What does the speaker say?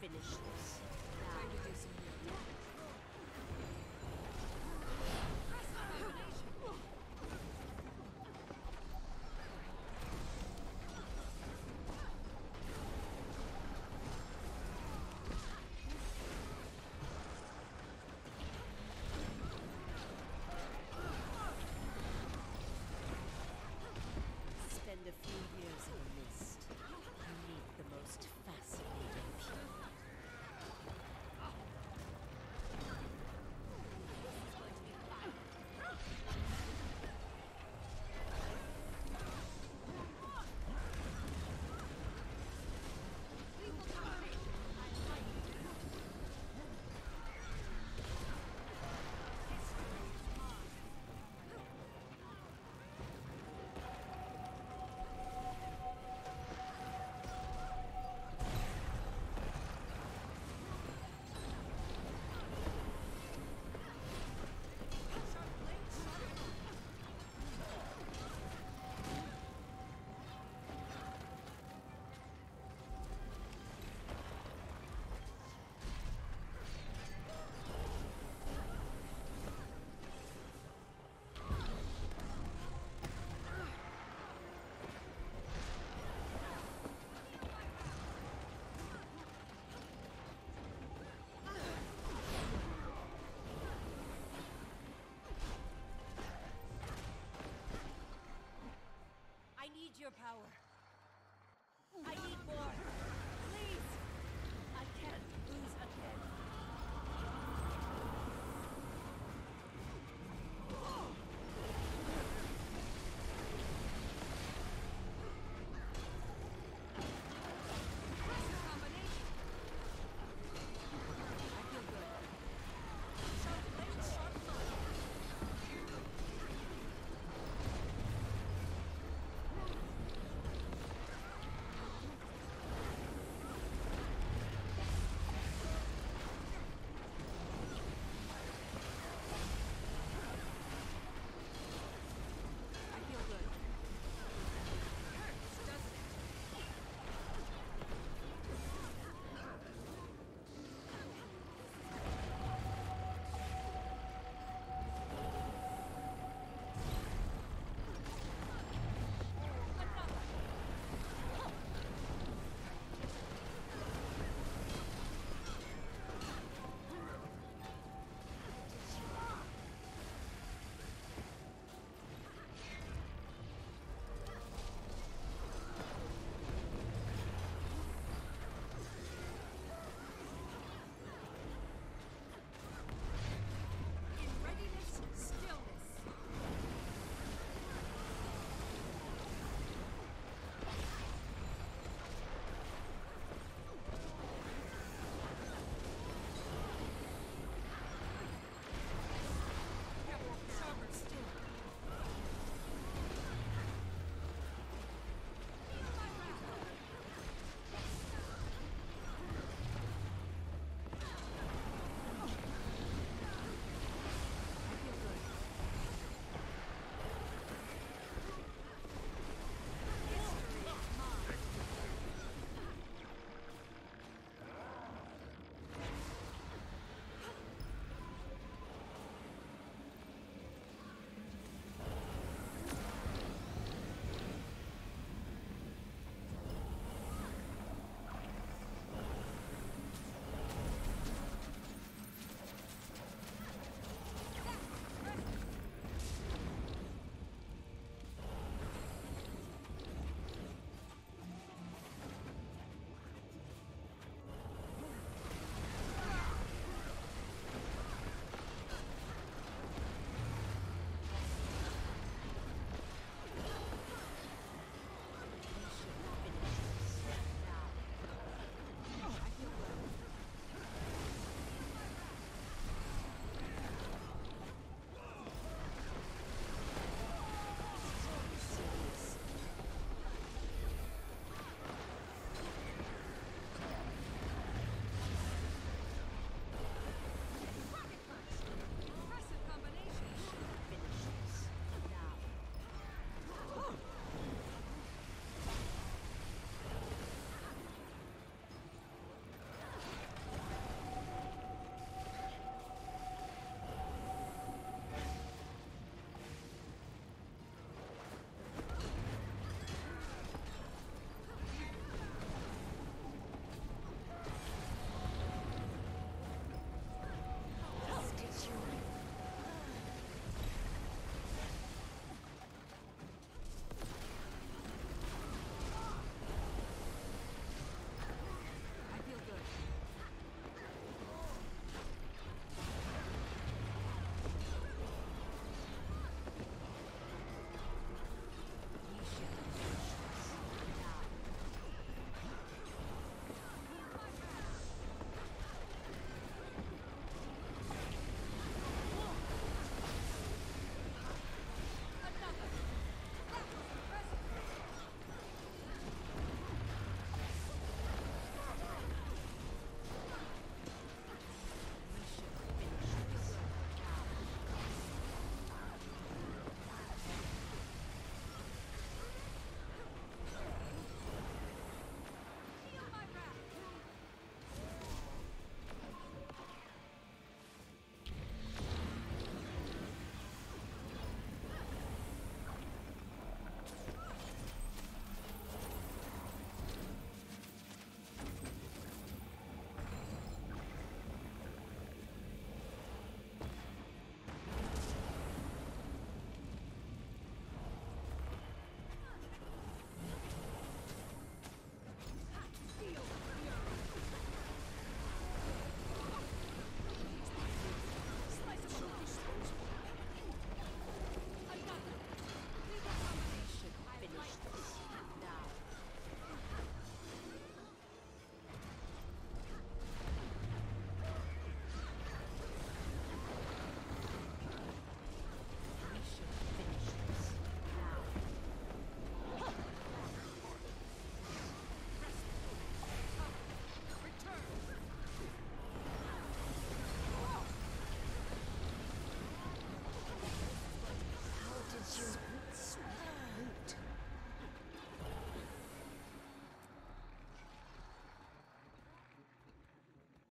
finish this. Your power.